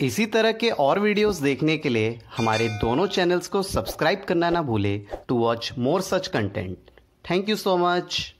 इसी तरह के और वीडियोस देखने के लिए हमारे दोनों चैनल्स को सब्सक्राइब करना ना भूले to watch more such content thank you so much